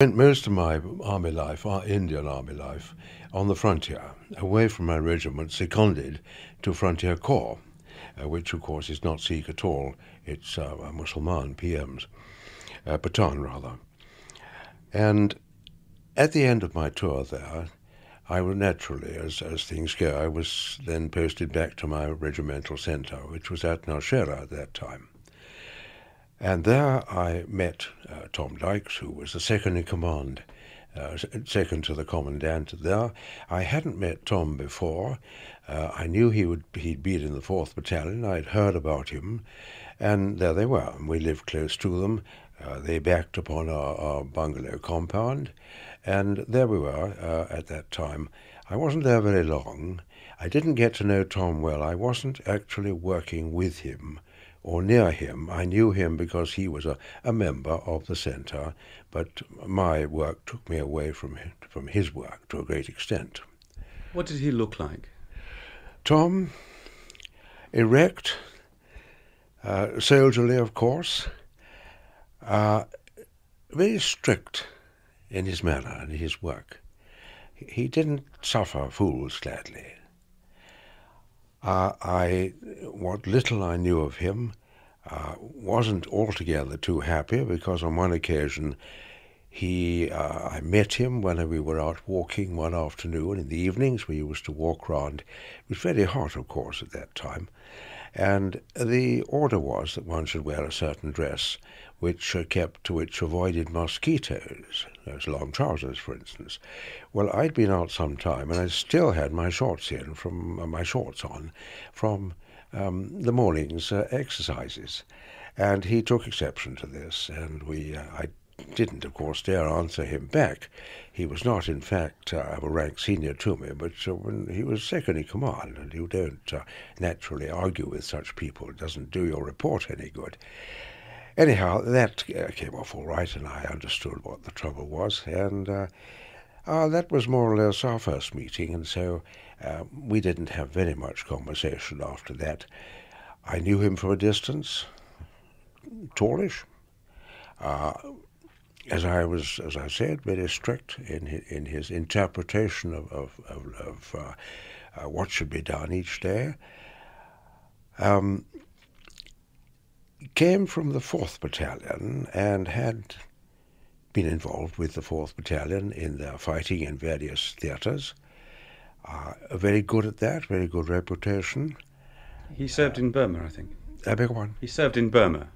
spent most of my army life, our Indian army life, on the frontier, away from my regiment, seconded to Frontier Corps, uh, which of course is not Sikh at all. It's uh, Mussalman PMs, uh, Pathan rather. And at the end of my tour there, I was naturally, as, as things go, I was then posted back to my regimental centre, which was at Nowshera at that time. And there I met uh, Tom Dykes, who was the second in command, uh, second to the commandant there. I hadn't met Tom before. Uh, I knew he would he'd been in the fourth battalion. I'd heard about him, and there they were. We lived close to them. Uh, they backed upon our, our bungalow compound, and there we were uh, at that time. I wasn't there very long. I didn't get to know Tom well. I wasn't actually working with him or near him. I knew him because he was a, a member of the centre, but my work took me away from from his work to a great extent. What did he look like? Tom, erect, uh, soldierly, of course, uh, very strict in his manner and his work. He didn't suffer fools gladly. Uh, I, what little I knew of him, uh, wasn't altogether too happy because on one occasion he, uh, I met him when we were out walking one afternoon in the evenings. We used to walk round. It was very hot, of course, at that time, and the order was that one should wear a certain dress which kept, which avoided mosquitoes, those long trousers, for instance. Well, I'd been out some time, and I still had my shorts in from uh, my shorts on from um, the morning's uh, exercises, and he took exception to this, and we, uh, I didn't, of course, dare answer him back. He was not, in fact, uh, a rank senior to me, but uh, when he was second in command, and you don't uh, naturally argue with such people. It doesn't do your report any good. Anyhow, that uh, came off all right, and I understood what the trouble was, and uh, uh, that was more or less our first meeting, and so uh, we didn't have very much conversation after that. I knew him from a distance, tallish. Uh, as I was, as I said, very strict in his, in his interpretation of of, of, of uh, what should be done each day. Um, came from the 4th Battalion and had been involved with the 4th Battalion in their fighting in various theatres. Uh, very good at that, very good reputation. He served uh, in Burma, I think. I beg one. He served in Burma.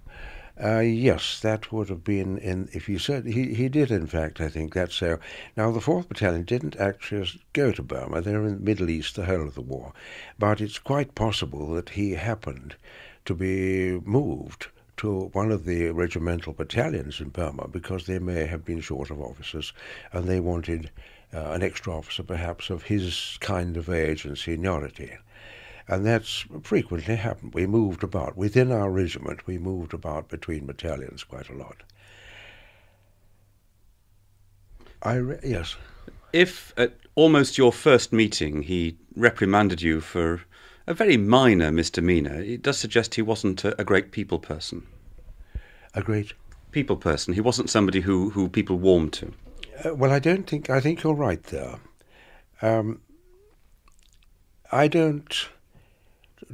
Uh, yes, that would have been in. If you said he, he did, in fact, I think that's so. Now, the Fourth Battalion didn't actually go to Burma; they were in the Middle East the whole of the war. But it's quite possible that he happened to be moved to one of the regimental battalions in Burma because they may have been short of officers and they wanted uh, an extra officer perhaps of his kind of age and seniority. And that's frequently happened. We moved about. Within our regiment, we moved about between battalions quite a lot. I re- yes. If at almost your first meeting he reprimanded you for a very minor misdemeanour. It does suggest he wasn't a, a great people person. A great people person. He wasn't somebody who, who people warmed to. Uh, well, I don't think. I think you're right there. Um, I don't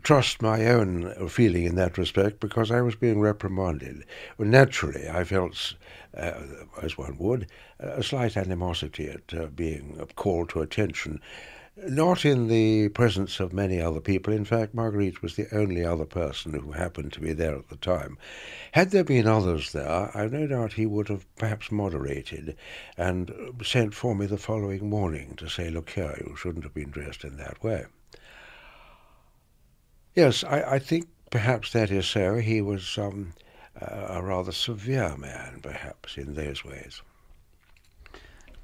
trust my own feeling in that respect because I was being reprimanded. Well, naturally, I felt, uh, as one would, a slight animosity at uh, being called to attention not in the presence of many other people. In fact, Marguerite was the only other person who happened to be there at the time. Had there been others there, I've no doubt he would have perhaps moderated and sent for me the following morning to say, look here, you shouldn't have been dressed in that way. Yes, I, I think perhaps that is so. He was um, a rather severe man, perhaps, in those ways.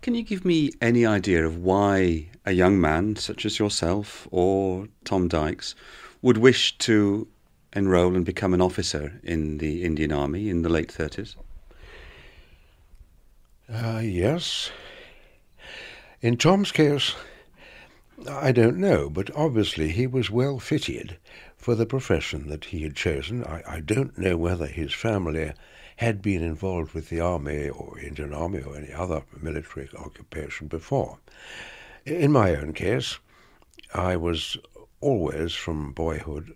Can you give me any idea of why a young man such as yourself or Tom Dykes would wish to enroll and become an officer in the Indian Army in the late 30s? Uh, yes. In Tom's case, I don't know, but obviously he was well fitted for the profession that he had chosen. I, I don't know whether his family had been involved with the army or Indian army or any other military occupation before. In my own case, I was always from boyhood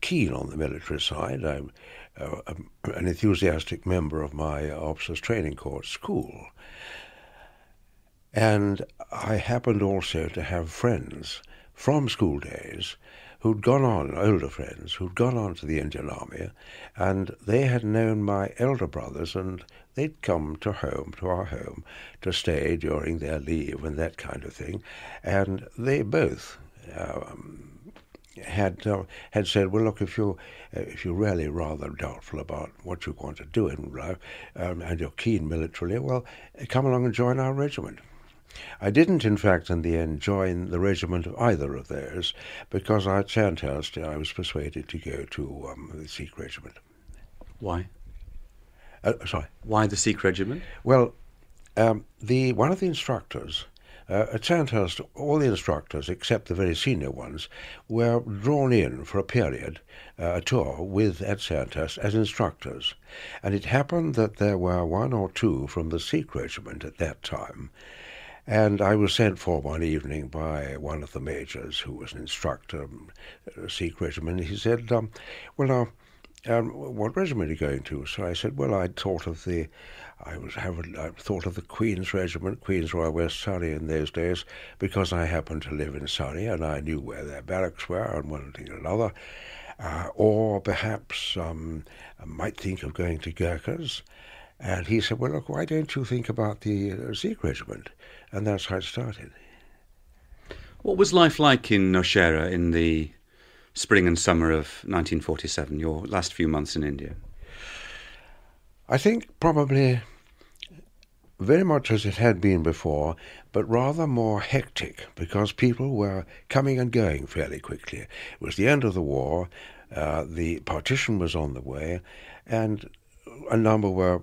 keen on the military side. I'm uh, an enthusiastic member of my officers' training corps school. And I happened also to have friends from school days who'd gone on, older friends, who'd gone on to the Indian Army, and they had known my elder brothers, and they'd come to home, to our home, to stay during their leave and that kind of thing. And they both um, had uh, had said, "Well, look, if you uh, if you're really rather doubtful about what you want to do in life, um, and you're keen militarily, well, come along and join our regiment." I didn't, in fact, in the end, join the regiment of either of theirs because at Sandhurst I was persuaded to go to um, the Sikh regiment. Why? Uh, sorry. Why the Sikh regiment? Well, um, the one of the instructors uh, at Sandhurst, all the instructors, except the very senior ones, were drawn in for a period, uh, a tour with at Sandhurst as instructors. And it happened that there were one or two from the Sikh regiment at that time. And I was sent for one evening by one of the majors, who was an instructor, um, a Sikh regiment. He said, um, "Well, now, um, what regiment are you going to?" So I said, "Well, I'd thought of the, I was having, I thought of the Queen's Regiment, Queen's Royal West Surrey in those days, because I happened to live in Surrey and I knew where their barracks were and one thing and another." Uh, or perhaps um, I might think of going to Gurkhas. And he said, Well, look, why don't you think about the uh, Sikh regiment? And that's how it started. What was life like in Nowshera in the spring and summer of 1947, your last few months in India? I think probably very much as it had been before, but rather more hectic because people were coming and going fairly quickly. It was the end of the war, uh, the partition was on the way, and a number were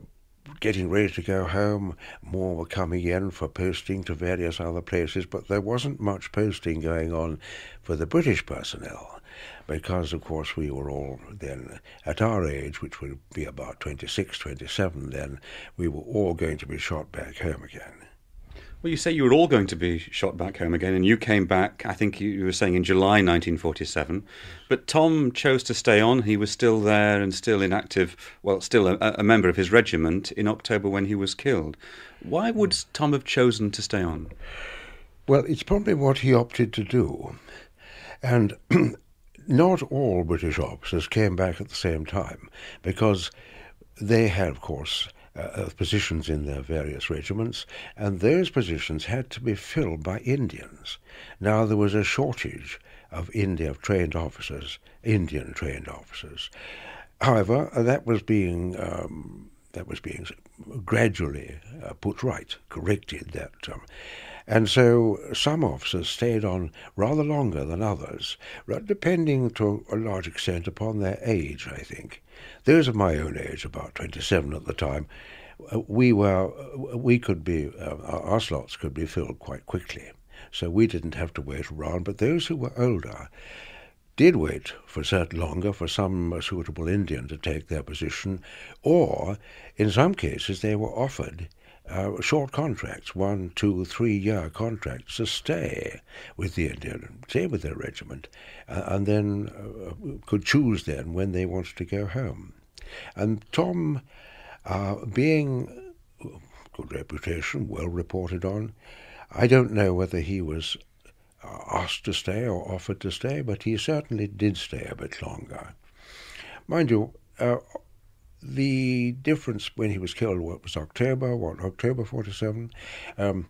getting ready to go home. More were coming in for posting to various other places, but there wasn't much posting going on for the British personnel because, of course, we were all then at our age, which would be about 26, 27 then, we were all going to be shot back home again. Well, you say you were all going to be shot back home again, and you came back, I think you were saying in July 1947. But Tom chose to stay on. He was still there and still inactive, well, still a, a member of his regiment in October when he was killed. Why would hmm. Tom have chosen to stay on? Well, it's probably what he opted to do. And not all British officers came back at the same time because they had, of course, uh, positions in their various regiments, and those positions had to be filled by Indians. Now there was a shortage of India trained officers, Indian trained officers. However, that was being um, that was being gradually uh, put right, corrected. That um, and so some officers stayed on rather longer than others, depending to a large extent upon their age, I think. Those of my own age, about 27 at the time, uh, we were, uh, we could be, uh, our slots could be filled quite quickly. So we didn't have to wait around. But those who were older did wait for certain longer for some suitable Indian to take their position, or in some cases they were offered uh, short contracts, one, two, three year contracts to stay with the Indian, stay with their regiment, uh, and then uh, could choose then when they wanted to go home. And Tom, uh, being good reputation, well reported on, I don't know whether he was uh, asked to stay or offered to stay, but he certainly did stay a bit longer. Mind you, uh, the difference when he was killed, what was October, what, October 47? Um,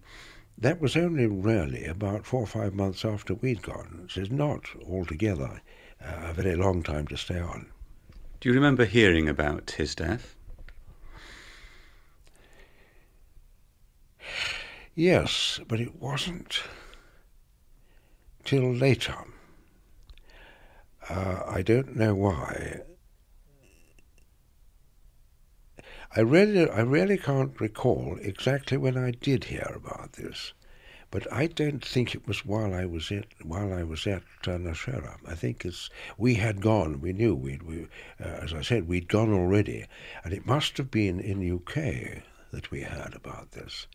that was only really about four or five months after we'd gone. So it's not altogether uh, a very long time to stay on. Do you remember hearing about his death? Yes, but it wasn't till later. Uh, I don't know why. I really, I really can't recall exactly when I did hear about this, but I don't think it was while I was at while I was at uh, Nowshera. I think it's we had gone. We knew we'd, we, uh, as I said, we'd gone already, and it must have been in UK that we heard about this.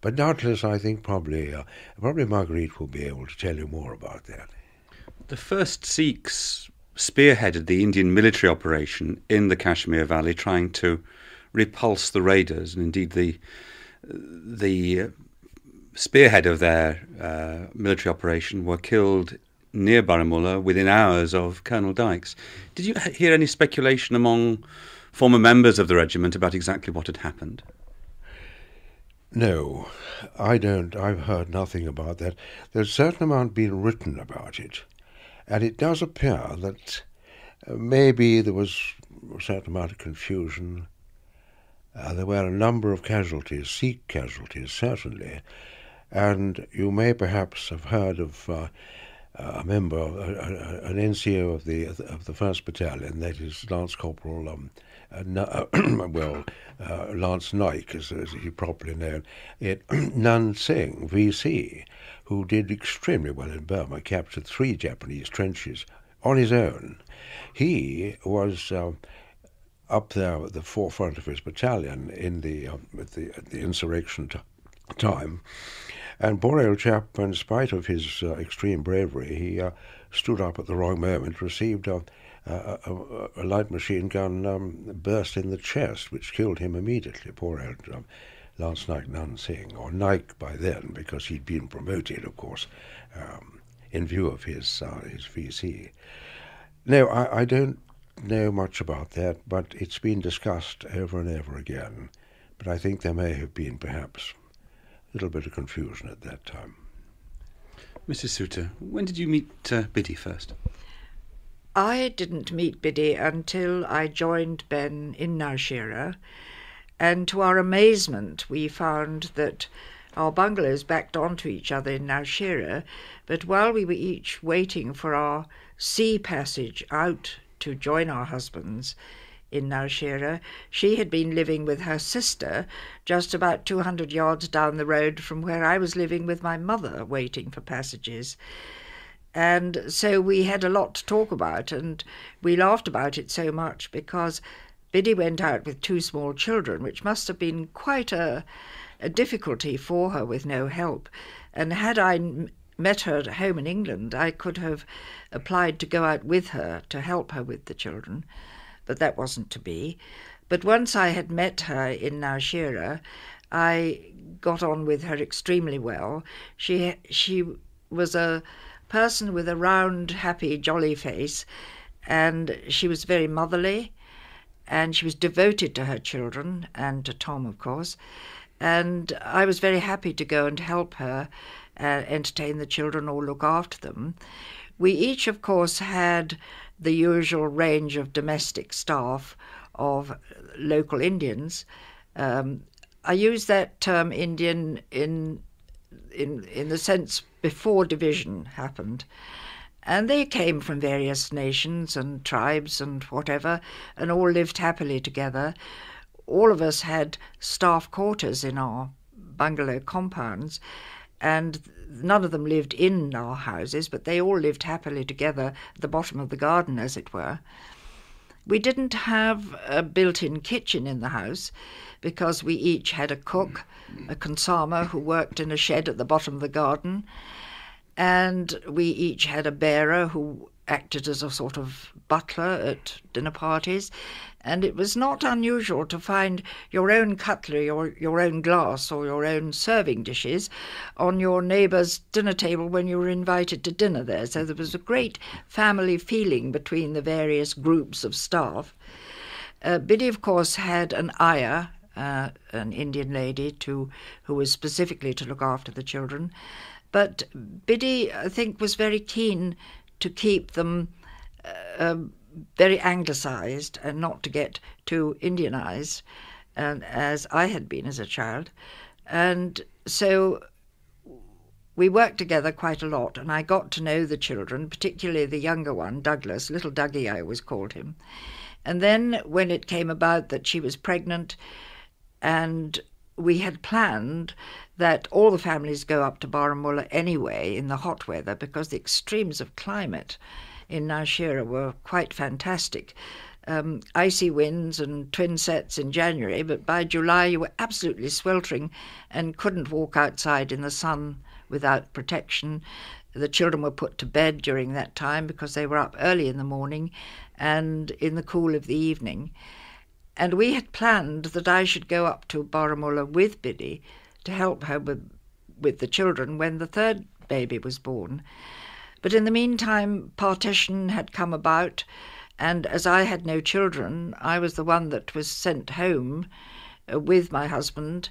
But doubtless, I think probably uh, probably Marguerite will be able to tell you more about that. The first Sikhs spearheaded the Indian military operation in the Kashmir Valley, trying to repulse the raiders, and indeed the the spearhead of their uh, military operation were killed near Baramulla within hours of Colonel Dykes. Did you hear any speculation among former members of the regiment about exactly what had happened? No, I don't. I've heard nothing about that. There's a certain amount being written about it, and it does appear that uh, maybe there was a certain amount of confusion. Uh, there were a number of casualties, Sikh casualties, certainly, and you may perhaps have heard of uh, a member, a, a, an NCO of the of the first battalion, that is Lance Corporal, um, uh, well, uh, Lance Naik, as, as he properly known, it, Nand Singh, VC, who did extremely well in Burma, captured three Japanese trenches on his own. He was. Uh, up there at the forefront of his battalion in the um, the, the insurrection t- time, and old chap, in spite of his uh, extreme bravery, he uh, stood up at the wrong moment, received a, a, a, a light machine gun um, burst in the chest, which killed him immediately. Poor old um, Lance Naik Nand Singh, or Naik by then, because he'd been promoted, of course, um, in view of his uh, his VC. No, I, I don't know much about that, but it's been discussed over and over again. But I think there may have been perhaps a little bit of confusion at that time. Mrs. Suter, when did you meet uh, Biddy first? I didn't meet Biddy until I joined Ben in Nowshera, and to our amazement, we found that our bungalows backed onto each other in Nowshera, but while we were each waiting for our sea passage out to join our husbands, in Nowshera. She had been living with her sister just about 200 yards down the road from where I was living with my mother, waiting for passages. And so we had a lot to talk about, and we laughed about it so much because Biddy went out with two small children, which must have been quite a, a difficulty for her with no help. And had I met her at home in England, I could have applied to go out with her to help her with the children but that wasn't to be. But once I had met her in Nowshera, I got on with her extremely well. She she was a person with a round, happy, jolly face, and she was very motherly, and she was devoted to her children and to Tom, of course. And I was very happy to go and help her uh, entertain the children or look after them. We each, of course, had the usual range of domestic staff of local Indians. Um, I use that term Indian in in in the sense before division happened. And they came from various nations and tribes and whatever, and all lived happily together. All of us had staff quarters in our bungalow compounds, and none of them lived in our houses, but they all lived happily together at the bottom of the garden, as it were. We didn't have a built in kitchen in the house because we each had a cook, a khansama who worked in a shed at the bottom of the garden, and we each had a bearer who acted as a sort of butler at dinner parties, and it was not unusual to find your own cutlery or your own glass or your own serving dishes on your neighbour's dinner table when you were invited to dinner there. So there was a great family feeling between the various groups of staff. Uh, Biddy, of course, had an ayah, uh, an Indian lady, to who was specifically to look after the children. But Biddy, I think, was very keen to keep them. Uh, um, very anglicised and not to get too Indianised, and as I had been as a child, and so we worked together quite a lot, and I got to know the children, particularly the younger one, Douglas, little Dougie, I always called him. And then when it came about that she was pregnant, and we had planned that all the families go up to Baramulla anyway in the hot weather because the extremes of climate in Nowshera were quite fantastic. Um, icy winds and twin sets in January, but by July you were absolutely sweltering and couldn't walk outside in the sun without protection. The children were put to bed during that time because they were up early in the morning and in the cool of the evening. And we had planned that I should go up to Baramulla with Biddy to help her with, with the children when the third baby was born. But in the meantime, partition had come about, and as I had no children, I was the one that was sent home uh, with my husband,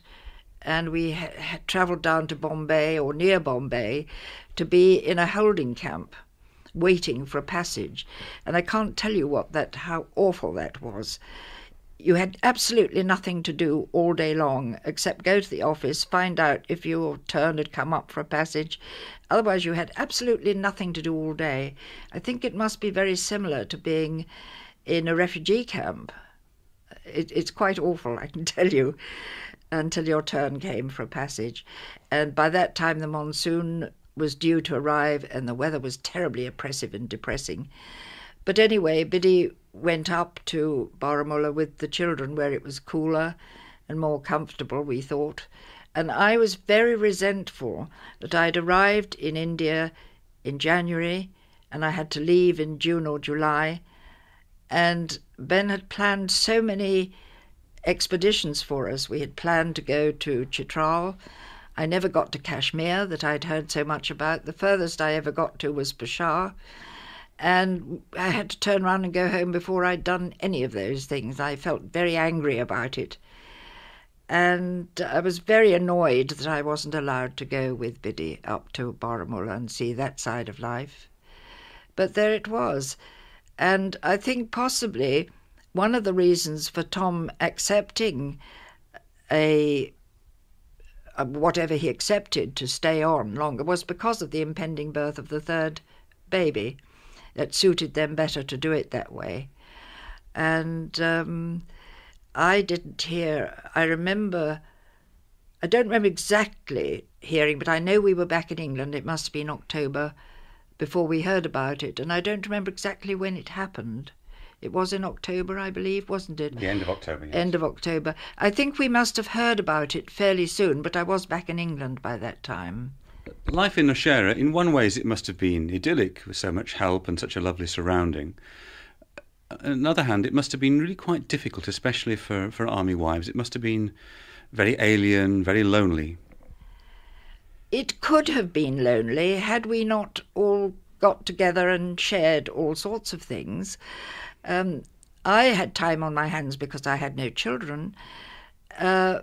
and we had travelled down to Bombay or near Bombay to be in a holding camp waiting for a passage. And I can't tell you what that how awful that was you had absolutely nothing to do all day long except go to the office, find out if your turn had come up for a passage. Otherwise, you had absolutely nothing to do all day. I think it must be very similar to being in a refugee camp. It, it's quite awful, I can tell you, until your turn came for a passage. And by that time, the monsoon was due to arrive, and the weather was terribly oppressive and depressing. But anyway, Biddy went up to Baramulla with the children where it was cooler and more comfortable, we thought. And I was very resentful that I'd arrived in India in January and I had to leave in June or July. And Ben had planned so many expeditions for us. We had planned to go to Chitral. I never got to Kashmir, that I'd heard so much about. The furthest I ever got to was Peshawar and I had to turn around and go home before I'd done any of those things. I felt very angry about it. And I was very annoyed that I wasn't allowed to go with Biddy up to Baramulla and see that side of life. But there it was. And I think possibly one of the reasons for Tom accepting a whatever he accepted to stay on longer was because of the impending birth of the third baby that suited them better to do it that way. And um, I didn't hear, I remember, I don't remember exactly hearing, but I know we were back in England. It must have been October before we heard about it. And I don't remember exactly when it happened. It was in October, I believe, wasn't it? The end of October. Yes. End of October. I think we must have heard about it fairly soon, but I was back in England by that time. Life in Nowshera, in one ways, it must have been idyllic with so much help and such a lovely surrounding. On the other hand, it must have been really quite difficult, especially for, for army wives. It must have been very alien, very lonely. It could have been lonely had we not all got together and shared all sorts of things. Um, I had time on my hands because I had no children, uh,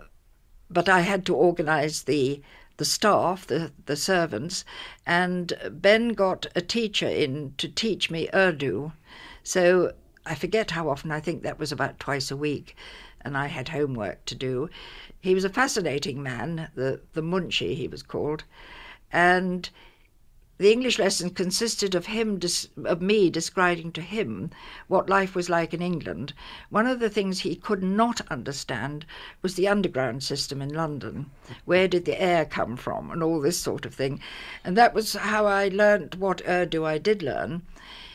but I had to organise the the staff, the, the servants, and Ben got a teacher in to teach me Urdu. So I forget how often, I think that was about twice a week, and I had homework to do. He was a fascinating man, the, the Munshi he was called, and the English lesson consisted of him, of me describing to him what life was like in England. One of the things he could not understand was the underground system in London. Where did the air come from, and all this sort of thing. And that was how I learnt what Urdu I did learn.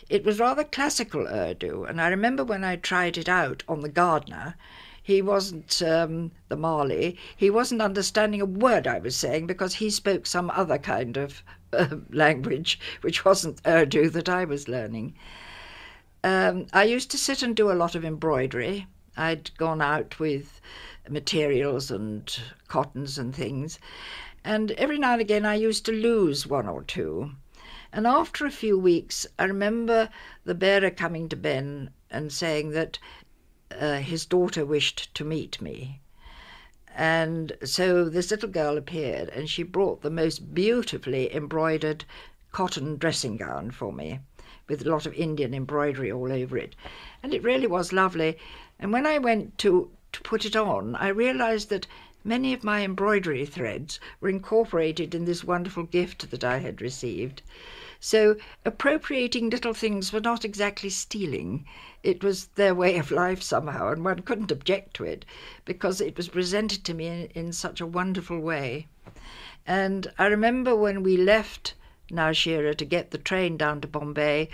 It was rather classical Urdu, and I remember when I tried it out on the gardener, he wasn't um, the Mali. He wasn't understanding a word I was saying because he spoke some other kind of uh, language, which wasn't Urdu that I was learning. Um, I used to sit and do a lot of embroidery. I'd gone out with materials and cottons and things, and every now and again I used to lose one or two. And after a few weeks, I remember the bearer coming to Ben and saying that uh, his daughter wished to meet me. And so this little girl appeared, and she brought the most beautifully embroidered cotton dressing gown for me, with a lot of Indian embroidery all over it. And it really was lovely. And when I went to, to put it on, I realized that many of my embroidery threads were incorporated in this wonderful gift that I had received. So appropriating little things were not exactly stealing. It was their way of life somehow, and one couldn't object to it because it was presented to me in, in such a wonderful way. And I remember when we left Nowshera to get the train down to Bombay,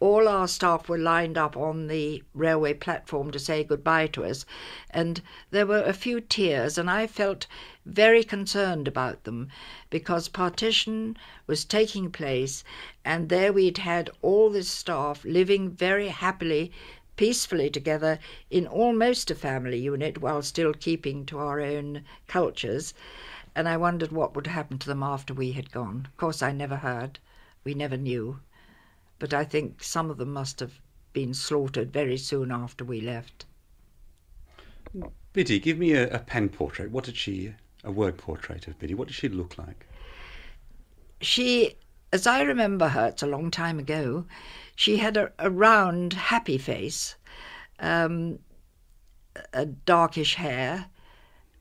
all our staff were lined up on the railway platform to say goodbye to us, and there were a few tears, and I felt very concerned about them because partition was taking place, and there we'd had all this staff living very happily, peacefully together in almost a family unit while still keeping to our own cultures. And I wondered what would happen to them after we had gone. Of course, I never heard. We never knew but I think some of them must have been slaughtered very soon after we left. Biddy, give me a, a pen portrait. What did she, a word portrait of Biddy, what did she look like? She, as I remember her, it's a long time ago, she had a, a round, happy face, um, a darkish hair,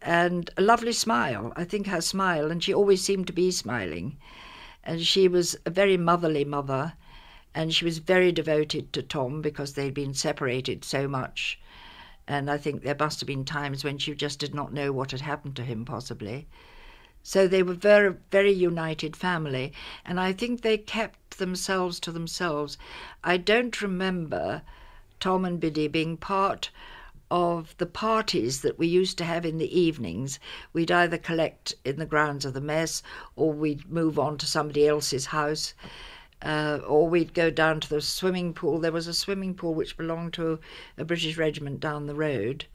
and a lovely smile. I think her smile, and she always seemed to be smiling. And she was a very motherly mother and she was very devoted to Tom because they'd been separated so much. And I think there must have been times when she just did not know what had happened to him, possibly. So they were very, very united family, and I think they kept themselves to themselves. I don't remember Tom and Biddy being part of the parties that we used to have in the evenings. We'd either collect in the grounds of the mess or we'd move on to somebody else's house uh, or we'd go down to the swimming pool. There was a swimming pool which belonged to a British regiment down the road.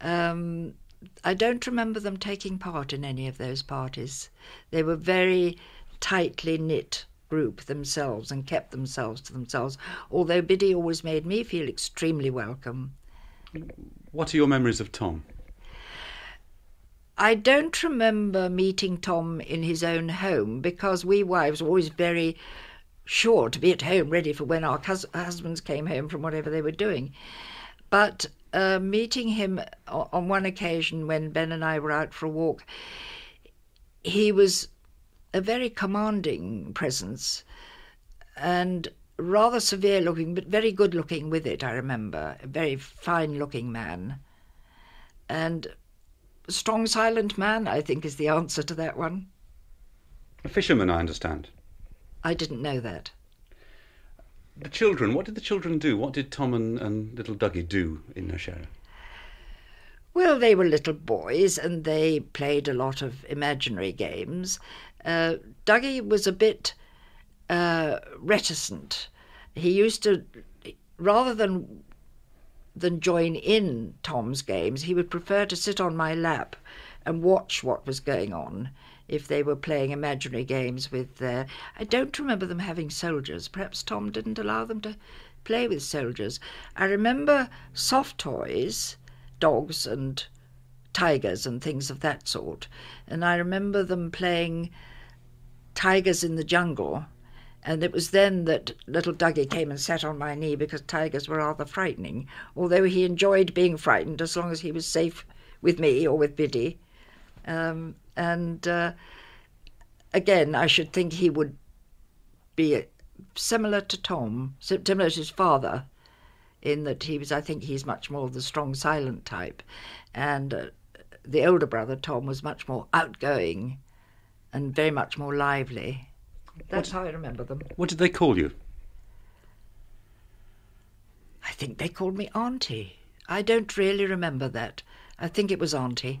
Um, I don't remember them taking part in any of those parties. They were very tightly knit group themselves and kept themselves to themselves, although Biddy always made me feel extremely welcome. What are your memories of Tom? I don't remember meeting Tom in his own home because we wives were always very sure to be at home ready for when our husbands came home from whatever they were doing. But uh, meeting him on one occasion when Ben and I were out for a walk, he was a very commanding presence and rather severe looking, but very good looking with it, I remember. A very fine looking man. And a strong, silent man, I think, is the answer to that one. A fisherman, I understand. I didn't know that. The children, what did the children do? What did Tom and, and little Dougie do in Nowshera? Well, they were little boys and they played a lot of imaginary games. Uh, Dougie was a bit uh, reticent. He used to, rather than than join in Tom's games, he would prefer to sit on my lap and watch what was going on if they were playing imaginary games with their. I don't remember them having soldiers. Perhaps Tom didn't allow them to play with soldiers. I remember soft toys, dogs and tigers and things of that sort. And I remember them playing tigers in the jungle. And it was then that little Dougie came and sat on my knee because tigers were rather frightening, although he enjoyed being frightened as long as he was safe with me or with Biddy. Um, and uh, again, I should think he would be similar to Tom, similar to his father, in that he was, I think he's much more of the strong, silent type. And uh, the older brother, Tom, was much more outgoing and very much more lively. That's what, how I remember them. What did they call you? I think they called me Auntie. I don't really remember that. I think it was Auntie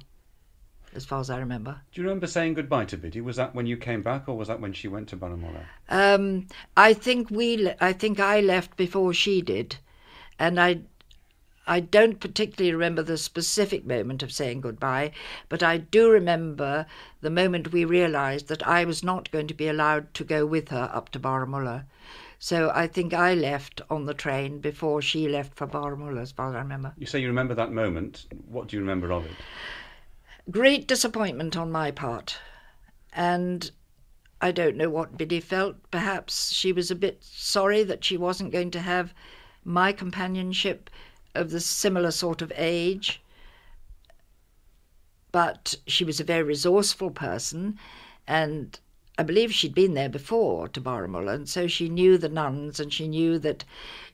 as far as I remember. Do you remember saying goodbye to Biddy? Was that when you came back, or was that when she went to Baramulla? Um, I think we. I think I left before she did, and I. I don't particularly remember the specific moment of saying goodbye, but I do remember the moment we realised that I was not going to be allowed to go with her up to Baramulla. So I think I left on the train before she left for Baramulla, as far as I remember. You say you remember that moment. What do you remember of it? Great disappointment on my part. And I don't know what Biddy felt. Perhaps she was a bit sorry that she wasn't going to have my companionship of the similar sort of age. But she was a very resourceful person, and I believe she'd been there before to Baramulla, and so she knew the nuns and she knew that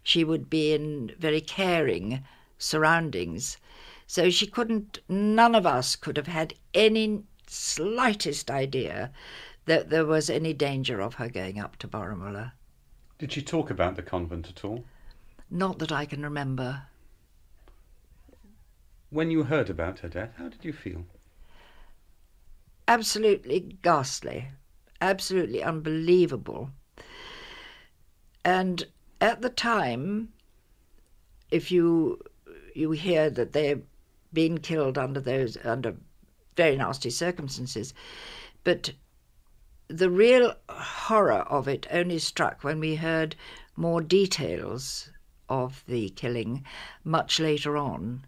she would be in very caring surroundings. So she couldn't, none of us could have had any slightest idea that there was any danger of her going up to Baramulla. Did she talk about the convent at all? Not that I can remember. When you heard about her death, how did you feel? Absolutely ghastly, absolutely unbelievable. And at the time, if you you hear that they've been killed under those under very nasty circumstances, but the real horror of it only struck when we heard more details of the killing much later on.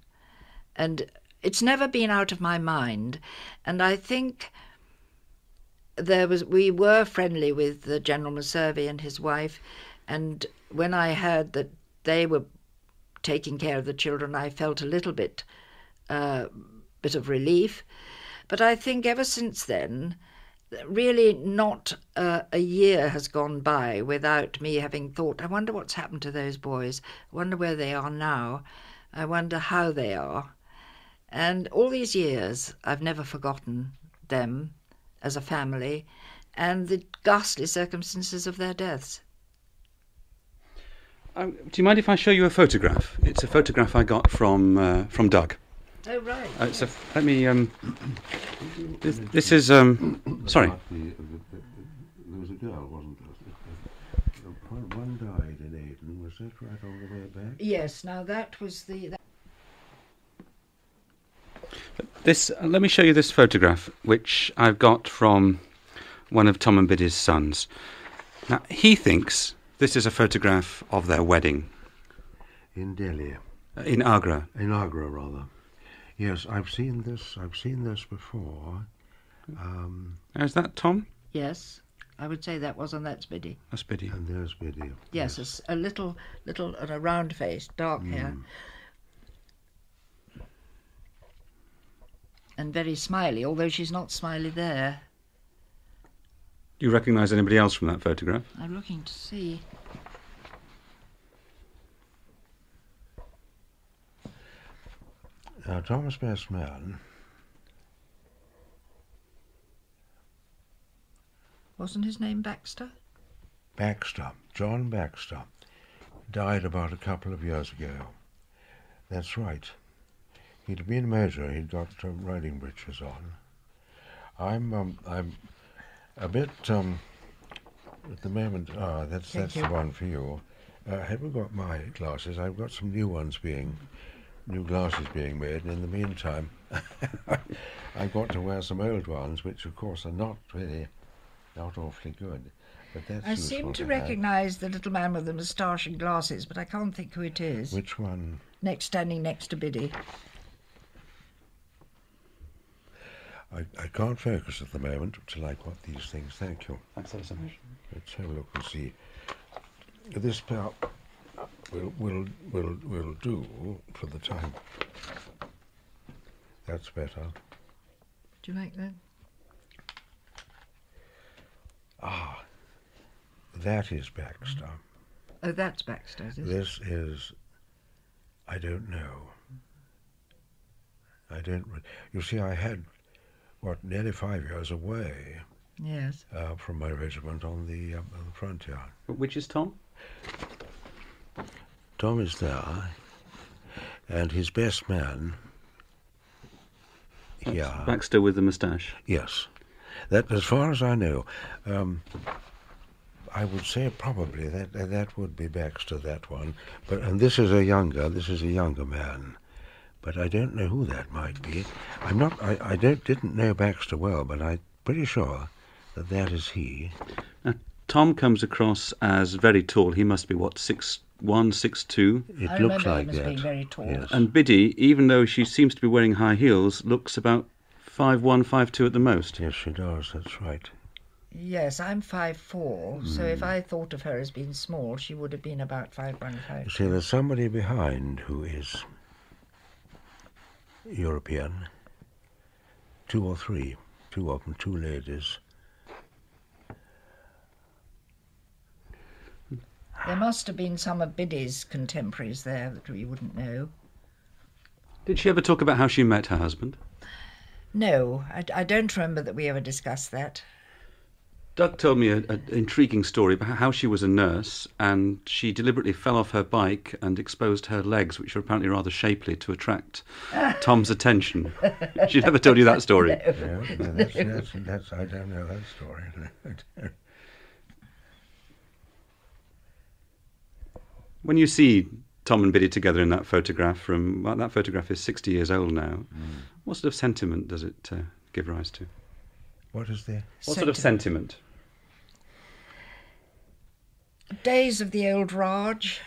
And it's never been out of my mind. And I think there was we were friendly with the General Messervy and his wife, and when I heard that they were taking care of the children, I felt a little bit uh, bit of relief. But I think ever since then, really not a year has gone by without me having thought, I wonder what's happened to those boys. I wonder where they are now. I wonder how they are. And all these years, I've never forgotten them as a family and the ghastly circumstances of their deaths. Um, do you mind if I show you a photograph? It's a photograph I got from uh, from Doug. Oh, right. Uh, it's a, let me. Um, this, this is. Um, sorry. There was a girl, wasn't there? One died in Aden. Was that right on the way back? Yes, now that was the. That This. Uh, let me show you this photograph, which I've got from one of Tom and Biddy's sons. Now he thinks this is a photograph of their wedding In Delhi. uh, in Agra. In Agra, rather. Yes, I've seen this. I've seen this before. Um, Is that Tom? yes, I would say that was on that's Biddy. That's Biddy. and there's Biddy. Yes, a little, little, and a round face, dark hair, and very smiley. Although she's not smiley there. Do you recognise anybody else from that photograph? I'm looking to see. Now, Thomas Best Man, Wasn't his name Baxter? Baxter, John Baxter, died about a couple of years ago. That's right. He'd been a major. He'd got uh, riding breeches on. I'm, um, I'm a bit, um, at the moment. Ah, that's Thank that's you. the one for you. Uh, have you got my glasses? I've got some new ones being, new glasses being made. And in the meantime, I've got to wear some old ones, which of course are not really, not awfully good. But that's I seem useful to recognise the little man with the moustache and glasses, but I can't think who it is. Which one? Next, standing next to Biddy. I, I can't focus at the moment until I got these things. Thank you. Thanks ever so much. Let's have a look and see. This part will will will will do for the time. That's better. Do you like that? Ah, that is Baxter. Oh, that's Baxter. Is it? This is. I don't know. I don't. re- You see, I had what nearly five years away Yes. uh, from my regiment on the, um, on the frontier. Which is Tom? Tom is there, and his best man. Yeah. Baxter with the moustache. Yes, that as far as I know, um, I would say probably that that would be Baxter. That one, but and this is a younger. This is a younger man, but I don't know who that might be. I'm not. I, I don't didn't know Baxter well, but I'm pretty sure that that is he. Now, Tom comes across as very tall. He must be what six one, six two. It I looks like him that. being very tall. Yes. And Biddy, even though she seems to be wearing high heels, looks about five one, five two at the most. yes, she does. That's right. Yes, I'm five four, so if Hmm. I thought of her as being small, she would have been about five one You see, there's somebody behind who is European. Two or three. Two of them, two ladies. There must have been some of Biddy's contemporaries there that we wouldn't know. Did she ever talk about how she met her husband? No, I, I don't remember that we ever discussed that. Doug told me an intriguing story about how she was a nurse and she deliberately fell off her bike and exposed her legs, which were apparently rather shapely, to attract Tom's attention. She never told you that story. Yeah, no, that's, that's, that's, I don't know that story. When you see Tom and Biddy together in that photograph from well, that photograph is 60 years old now. Mm. What sort of sentiment does it uh, give rise to? what is there? What sort of sentiment? Days of the old Raj.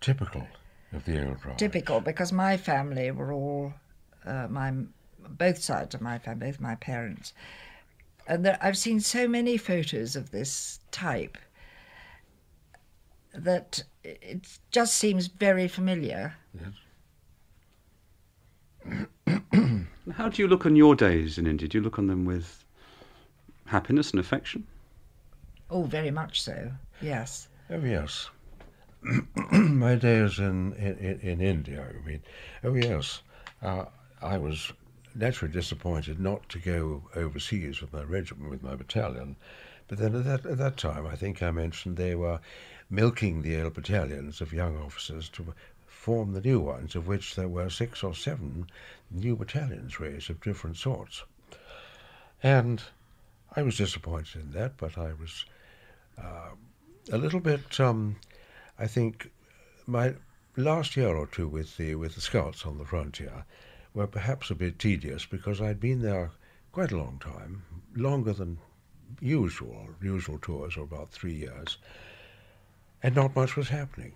Typical of the old Raj. Typical, because my family were all, uh, my both sides of my family, both my parents. And there, I've seen so many photos of this type that it just seems very familiar. Yes. How do you look on your days in India? Do you look on them with happiness and affection? Oh, very much so, yes. Oh yes. My days in, in in India. I mean, oh yes. Uh, I was naturally disappointed not to go overseas with my regiment, with my battalion. But then at that at that time, I think I mentioned they were milking the old battalions of young officers to form the new ones, of which there were six or seven new battalions raised of different sorts. And I was disappointed in that, but I was uh, a little bit, um, I think, my last year or two with the with the Scouts on the frontier were perhaps a bit tedious because I'd been there quite a long time, longer than usual. Usual tours are about three years, and not much was happening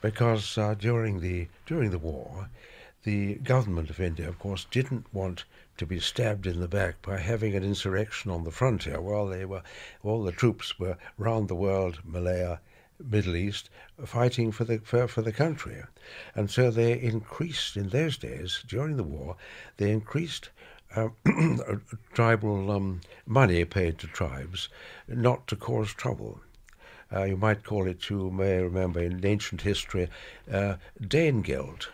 because uh, during the during the war, the government of India, of course, didn't want to be stabbed in the back by having an insurrection on the frontier while they were all the troops were round the world, Malaya, Middle East, fighting for the for, for the country, and so they increased in those days during the war. They increased uh, tribal um, money paid to tribes, not to cause trouble. Uh, you might call it, you may remember in ancient history, uh, Danegeld.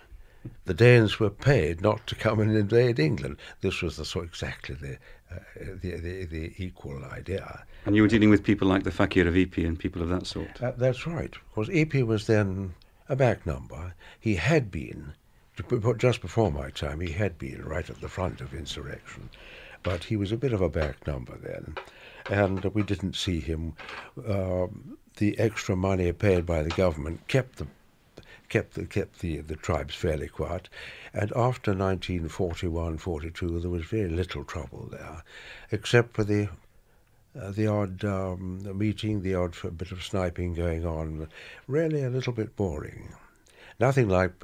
The Danes were paid not to come and invade England. This was the, so exactly the, uh, the, the, the equal idea. And you were dealing with people like the Fakir of Ipi and people of that sort. Uh, that's right. Because Ipi was then a back number. He had been, just before my time, he had been right at the front of insurrection. But he was a bit of a back number then. And we didn't see him. Um, the extra money paid by the government kept the kept the, kept the, the tribes fairly quiet. And after 1941-42, there was very little trouble there, except for the uh, the odd um, meeting, the odd bit of sniping going on. Really a little bit boring. Nothing like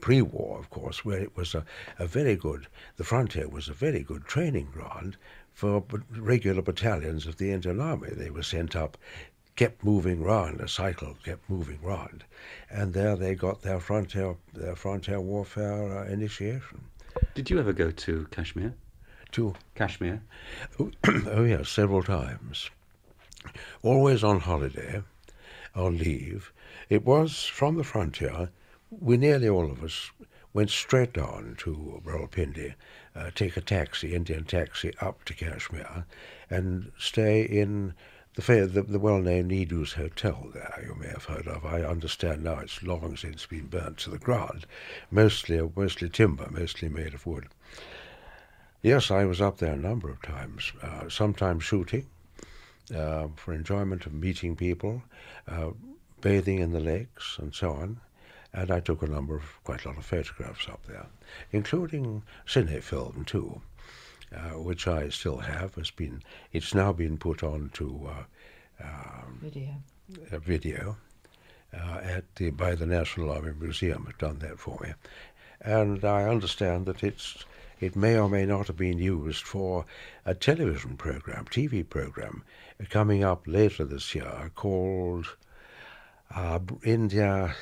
pre-war, of course, where it was a, a very good, the frontier was a very good training ground for regular battalions of the Indian Army. They were sent up kept moving round, the cycle kept moving round, and there they got their frontier their frontier warfare uh, initiation. Did you ever go to Kashmir? To Kashmir? oh yes, several times. Always on holiday, on leave. It was from the frontier. We nearly all of us went straight on to Rawalpindi, uh, take a taxi, Indian taxi, up to Kashmir, and stay in the, the, the well-known Nedou's Hotel there, you may have heard of. I understand now it's long since been burnt to the ground, mostly mostly timber, mostly made of wood. Yes, I was up there a number of times, uh, sometimes shooting uh, for enjoyment of meeting people, uh, bathing in the lakes, and so on. And I took a number of, quite a lot of photographs up there, including cine film too uh, which I still have, has been. It's now been put on to uh, um, video. A video uh, at the by the National Army Museum. Have done that for me, and I understand that it's. It may or may not have been used for a television program, TV program, coming up later this year called uh, India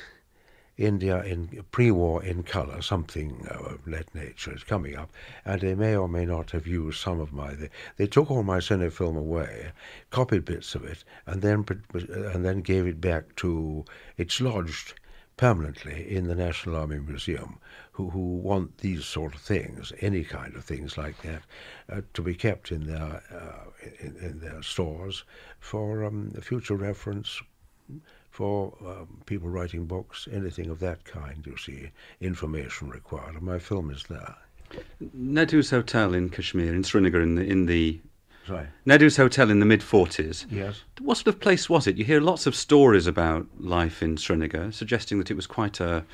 India in pre-war in colour, something of that nature is coming up, and they may or may not have used some of my. They, they took all my cinefilm away, copied bits of it, and then and then gave it back to. It's lodged permanently in the National Army Museum, who, who want these sort of things, any kind of things like that, uh, to be kept in their uh, in, in, their stores for um, future reference for um, people writing books, anything of that kind, you see, information required. And my film is there. Nedou's Hotel in Kashmir, in Srinagar, in the, in the Sorry. Nedou's Hotel in the mid 40s. Yes. What sort of place was it? You hear lots of stories about life in Srinagar, suggesting that it was quite a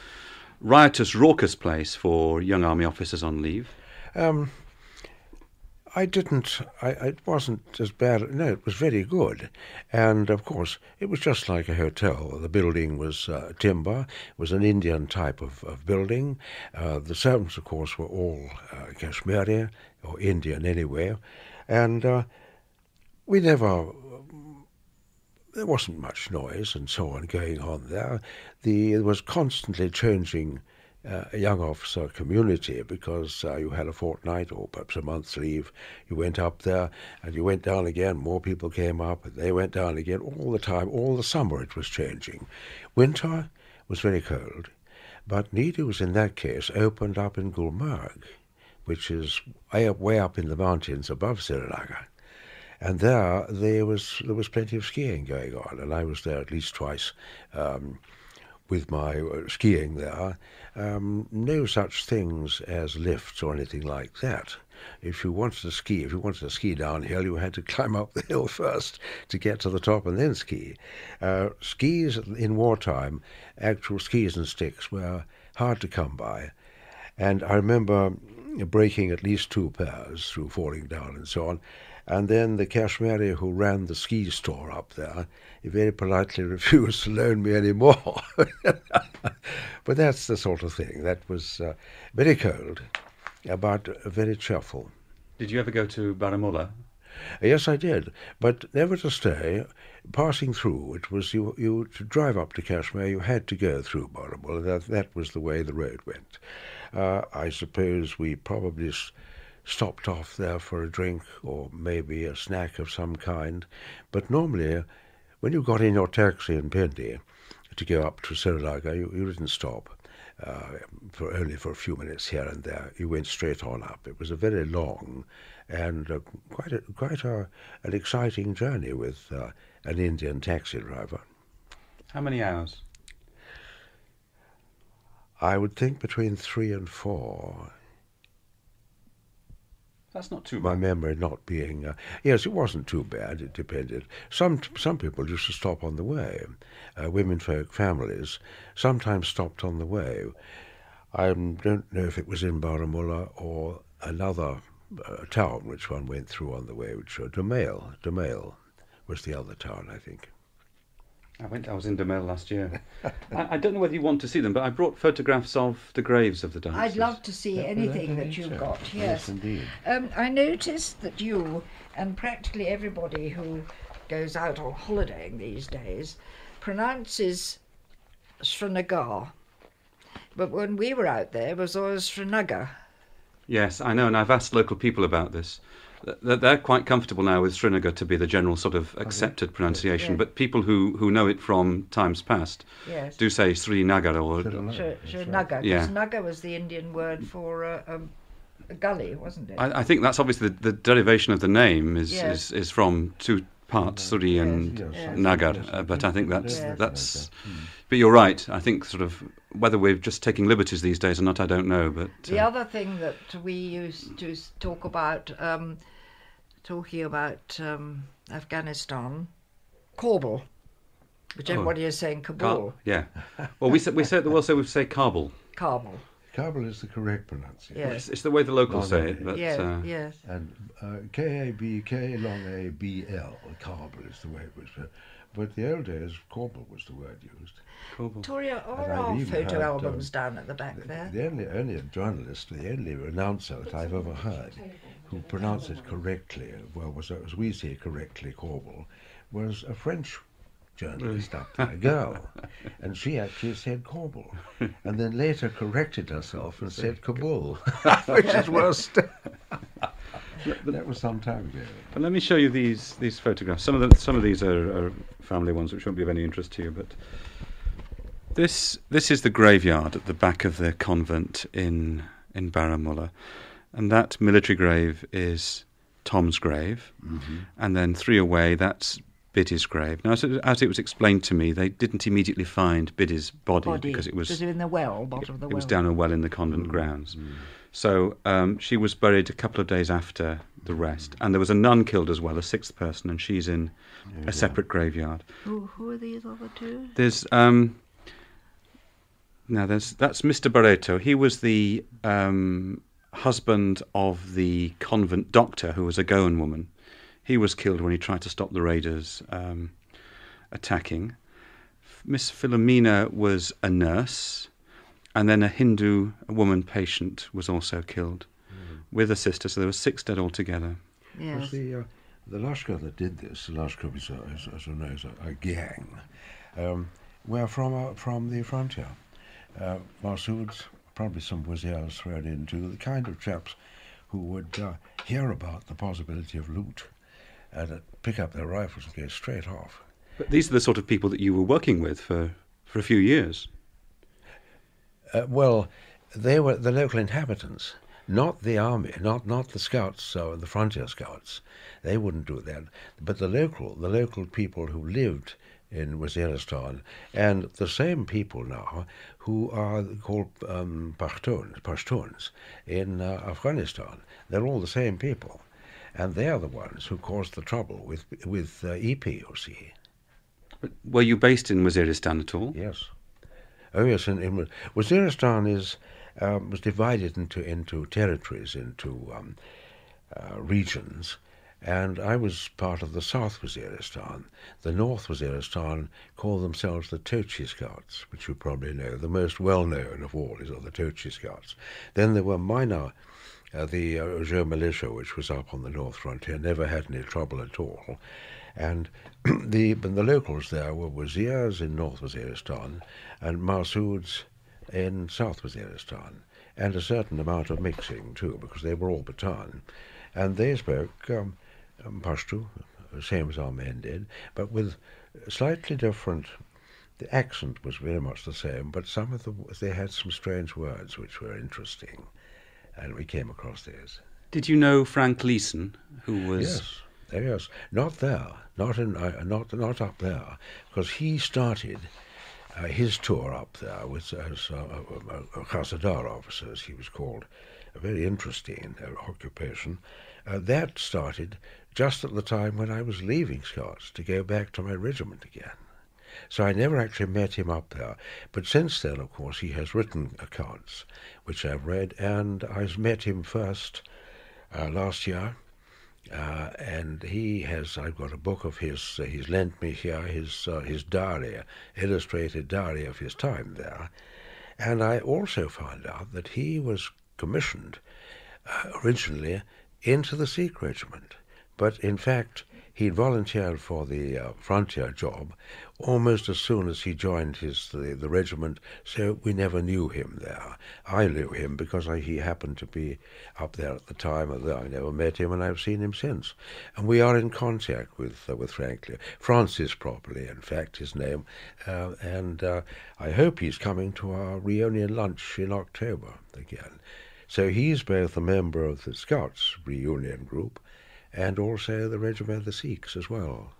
riotous, raucous place for young army officers on leave. Um, I didn't. I, it wasn't as bad. No, it was very good, and of course it was just like a hotel. The building was uh, timber. It was an Indian type of, of building. Uh, the servants, of course, were all uh, Kashmiri or Indian anyway, and uh, we never. There wasn't much noise and so on going on there. The, it was constantly changing uh, young officer community because uh, you had a fortnight or perhaps a month's leave. You went up there and you went down again. More people came up and they went down again all the time. All the summer it was changing. Winter was very cold. But Nedou's in that case opened up in Gulmarg, which is way up, way up in the mountains above Srinagar. And there, there was there was plenty of skiing going on, and I was there at least twice um, with my uh, skiing there. Um, no such things as lifts or anything like that. If you wanted to ski, if you wanted to ski downhill, you had to climb up the hill first to get to the top and then ski. Uh, skis in wartime, actual skis and sticks, were hard to come by. And I remember breaking at least two pairs through falling down and so on. And then the Kashmiri who ran the ski store up there, he very politely refused to loan me any more. but that's the sort of thing. That was uh, very cold, but very cheerful. Did you ever go to Baramulla? Yes, I did, but never to stay. Passing through, it was you. You to drive up to Kashmir, you had to go through Baramulla. That that was the way the road went. Uh, I suppose we probably stopped off there for a drink or maybe a snack of some kind. But normally, when you got in your taxi in Pindi to go up to Srinagar, you, you didn't stop. Uh, for only for a few minutes here and there, you went straight on up. It was a very long and uh, quite a, quite a, an exciting journey with uh, an Indian taxi driver. How many hours? I would think between three and four. That's not too My bad. memory not being. Uh, yes, it wasn't too bad. It depended. Some some people used to stop on the way. Uh, women folk families sometimes stopped on the way. I don't know if it was in Baramulla or another uh, town which one went through on the way, which uh, Domel. Domel was the other town, I think. I went. I was in Domel last year. I, I don't know whether you want to see them, but I brought photographs of the graves of the dancers. I'd love to see Yeah, anything that think you've so. got, yes. indeed. Um, I noticed that you and practically everybody who goes out on holidaying these days pronounces Srinagar. But when we were out there, it was always Srinagar. Yes, I know, and I've asked local people about this. Th- th- They're quite comfortable now with Srinagar to be the general sort of accepted pronunciation, Yeah. but people who, who know it from times past Yes. do say Srinagar or Srinagar. Sri- That's. Srinagar. Yeah. Because Nagar was the Indian word for uh, um, a gully, wasn't it? I, I think that's obviously the, the derivation of the name is, Yes. is, is from two parts, Suri and Yes, Yes. Nagar. yes, Uh, but I think that's Yes. that's. But you're right. I think sort of whether we're just taking liberties these days or not, I don't know. But The uh, other thing that we used to talk about, um, talking about um, Afghanistan, Kabul, which Oh. everybody is saying Ka- Kabul, yeah. Well, we say, we said the world say also we say Kabul. Kabul. Kabul is the correct pronunciation. Yes. It's, it's the way the locals Long say it. way. But yes, uh, yes. And uh, K A B K long A B L, Kabul is the way it was. uh, But the old days, Kabul was the word used. Kabul. Toria, are And our photo had, albums um, down at the back The, there? the only, only journalist, the only announcer that I've ever heard who pronounced it correctly, well, was as we say correctly, Kabul, was a French journalist up there, a girl. And she actually said Kabul. And then later corrected herself and said Kabul, which is worse. that was some time ago. But let me show you these these photographs. Some of the, some of these are, are family ones, which won't be of any interest to you. But this this is the graveyard at the back of the convent in in Baramulla, and that military grave is Tom's grave, Mm-hmm. and then three away that's Biddy's grave. Now, as it, as it was explained to me, they didn't immediately find Biddy's body, Body, because it was in the well, bottom of the it well. was down a well in the convent grounds. So um, she was buried a couple of days after the rest, and there was a nun killed as well, a sixth person, and she's in a separate graveyard. Who, who are these other two? There's um, now there's that's Mr. Barreto. He was the um, husband of the convent doctor, who was a Goan woman. He was killed when he tried to stop the raiders um, attacking. Miss Philomena was a nurse, and then a Hindu a woman patient was also killed with a sister. So there were six dead altogether. Was Yes. the uh, the Lashkar that did this, the Lashkar was, as, as I know, is a, a gang, um, were from uh, from the frontier. Uh, Masouds, probably some Wazirs thrown into the kind of chaps who would uh, hear about the possibility of loot and uh, pick up their rifles and go straight off. But these are the sort of people that you were working with for, for a few years. Uh, well, they were the local inhabitants, not the army, not not the scouts or the frontier scouts. They wouldn't do that. But the local, the local people who lived in Waziristan, and the same people now who are called um, Pashtuns, Pashtuns in uh, Afghanistan. They're all the same people, and they are the ones who caused the trouble with with uh, Ipi. You see. But were you based in Waziristan at all? Yes. Oh yes, in, in Waziristan is um, was divided into into territories, into um, uh, regions, and I was part of the South Waziristan. The North Waziristan call themselves the Tochi Scouts, which you probably know. The most well-known of all is of the Tochi Scouts. Then there were minor. Uh, the uh, militia, which was up on the north frontier, never had any trouble at all. And the but the locals there were Wazirs in North Waziristan and Masouds in South Waziristan, and a certain amount of mixing too, because they were all Pathan, and they spoke um, Pashto, same as our men did, but with slightly different. The accent was very much the same, but some of the they had some strange words which were interesting, and we came across these. Did you know Frank Leeson, who was Yes, yes, not there, not in, uh, not not up there, because he started uh, his tour up there with as uh, a, a, a Khassadar officer, as he was called, a very interesting uh, occupation. Uh, that started just at the time when I was leaving Scots to go back to my regiment again. So I never actually met him up there. But since then, of course, he has written accounts, which I've read, and I've met him first uh, last year. Uh, and he has, I've got a book of his, uh, he's lent me here his, uh, his diary, illustrated diary of his time there. And I also found out that he was commissioned uh, originally into the Sikh regiment. But in fact, he'd volunteered for the uh, frontier job almost as soon as he joined his the, the regiment, so we never knew him there. I knew him because I, he happened to be up there at the time, although I never met him, and I've seen him since. And we are in contact with uh, with Franklin Francis, properly, in fact, his name, uh, and uh, I hope he's coming to our reunion lunch in October again. So he's both a member of the Scouts reunion group and also the Regiment of the Sikhs as well.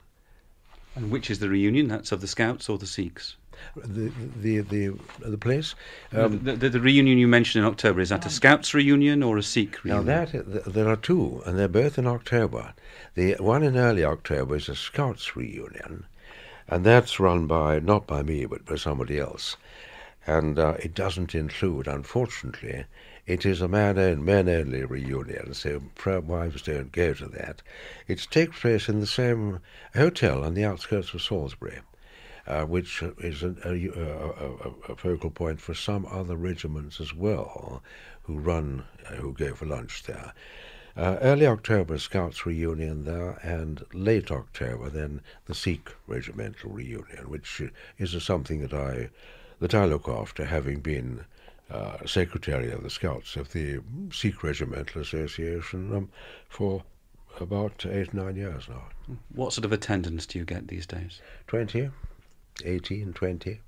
And which is the reunion? That's of the Scouts or the Sikhs? The the the the place. Um, the, the, the reunion you mentioned in October is that a Scouts reunion or a Sikh now that there are two, and they're both in October. The one in early October is a Scouts reunion, and that's run by not by me but by somebody else, and uh, it doesn't include, unfortunately, it is a man and reunion, so wives don't go to that. It takes place in the same hotel on the outskirts of Salisbury. Uh, which is a, a, a, a focal point for some other regiments as well, who run, uh, who go for lunch there. Uh, early October Scouts reunion there, and late October then the Sikh regimental reunion, which is something that I that I look after, having been uh, secretary of the Scouts of the Sikh Regimental Association um, for about eight nine years now. What sort of attendance do you get these days? Twenty, eighteen, twenty.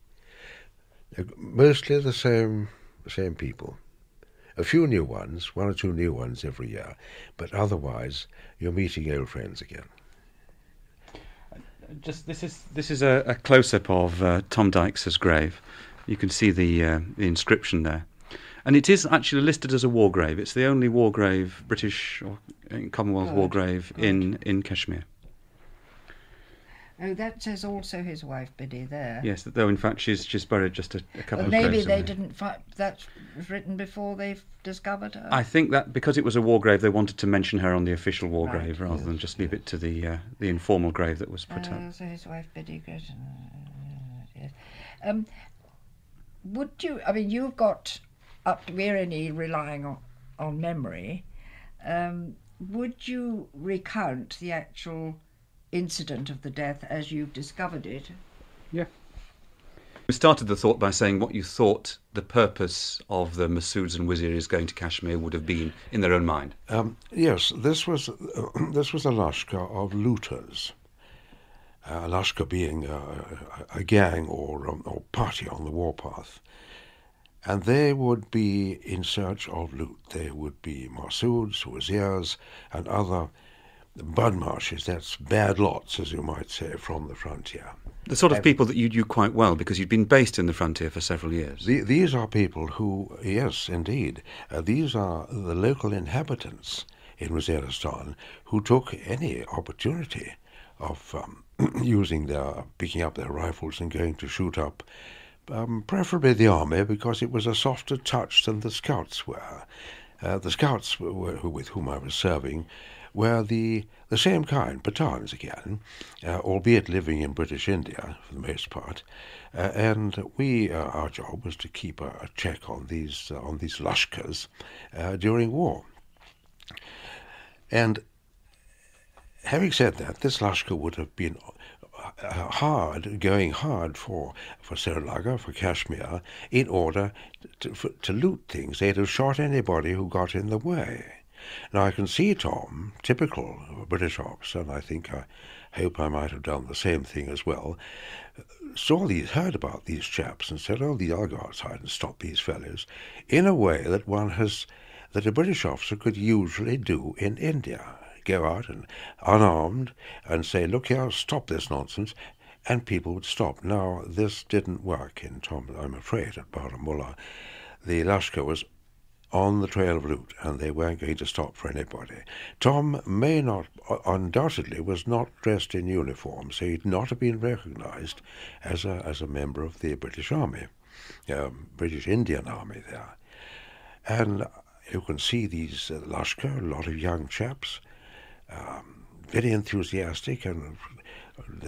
Uh, mostly the same same people. A few new ones, one or two new ones every year, but otherwise you're meeting old friends again. Just this is this is a, a close up of uh, Tom Dykes' grave. You can see the uh, the inscription there, and it is actually listed as a war grave. It's the only war grave, British or uh, Commonwealth war grave in in Kashmir. Oh, that says also his wife Biddy there. Yes, though in fact she's she's buried just a, a couple Well, of maybe graves they away. didn't find that was written before they've discovered her. I think that because it was a war grave, they wanted to mention her on the official war Right, grave rather than just leave it to the uh, the informal grave that was put up. Uh, so his wife Biddy uh, Yes. Um, would you? I mean, you've got up. We're only relying on on memory. Um, would you recount the actual incident of the death as you've discovered it? Yeah. We started the thought by saying what you thought the purpose of the Masouds and Waziris going to Kashmir would have been in their own mind. Um, yes, this was uh, this was a lashkar of looters. Uh, a lashkar being a, a, a gang or um, or party on the warpath, and they would be in search of loot. They would be Masouds, Wazirs, and other badmashes. That's bad lots, as you might say, from the frontier. The sort of people that you knew quite well because you'd been based in the frontier for several years. The, these are people who, yes, indeed, uh, these are the local inhabitants in Waziristan who took any opportunity of um, using their, picking up their rifles and going to shoot up, um, preferably the army, because it was a softer touch than the scouts were. Uh, the scouts were, were, with whom I was serving were the the same kind, Pathans again, uh, albeit living in British India for the most part. Uh, and we, uh, our job was to keep a, a check on these uh, on these Lashkars uh, during war. And having said that, this Lashkar would have been uh, hard, going hard for for Srinagar, for Kashmir, in order to, for, to loot things. They'd have shot anybody who got in the way. Now I can see Tom, typical of a British officer, and I think I hope I might have done the same thing as well. Saw these, heard about these chaps, and said, "Oh, the I'll go outside and stop these fellows," in a way that one has, that a British officer could usually do in India. Go out and unarmed and say, "Look here, stop this nonsense," and people would stop. Now this didn't work in Tom. I'm afraid at Baramulla, the Lashkar was on the trail of loot, and they weren't going to stop for anybody. Tom may not, undoubtedly, was not dressed in uniform, so he'd not have been recognised as a as a member of the British Army, um, British Indian Army there. And you can see these uh, Lashkar, a lot of young chaps, um, very enthusiastic and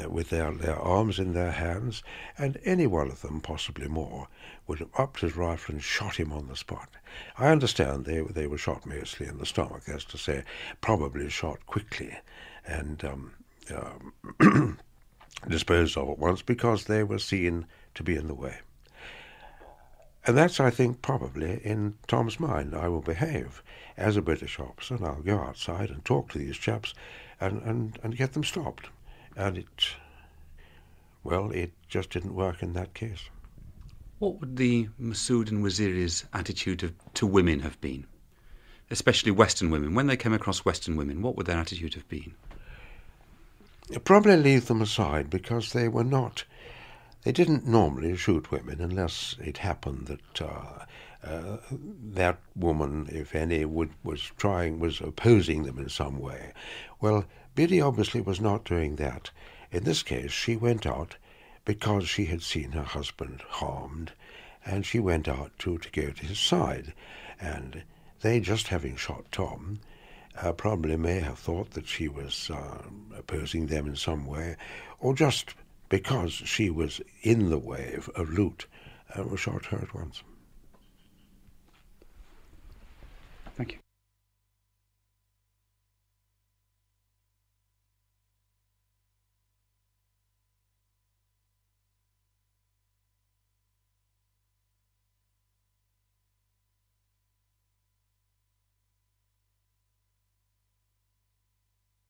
with their, their arms in their hands, and any one of them, possibly more, would have upped his rifle and shot him on the spot. I understand they, they were shot mostly in the stomach, that's to say, probably shot quickly and um, um, disposed of at once because they were seen to be in the way. And that's, I think, probably in Tom's mind. I will behave as a British officer, and I'll go outside and talk to these chaps and, and, and get them stopped. And it, well, it just didn't work in that case. What would the Masood and Waziri's attitude of, to women have been? Especially Western women. When they came across Western women, what would their attitude have been? Probably leave them aside because they were not. They didn't normally shoot women unless it happened that uh, uh, that woman, if any, would, was trying, was opposing them in some way. Well, Biddy obviously was not doing that. In this case, she went out because she had seen her husband harmed, and she went out to, to go to his side. And they, just having shot Tom, uh, probably may have thought that she was uh, opposing them in some way, or just because she was in the wave, of, loot, uh, shot her at once.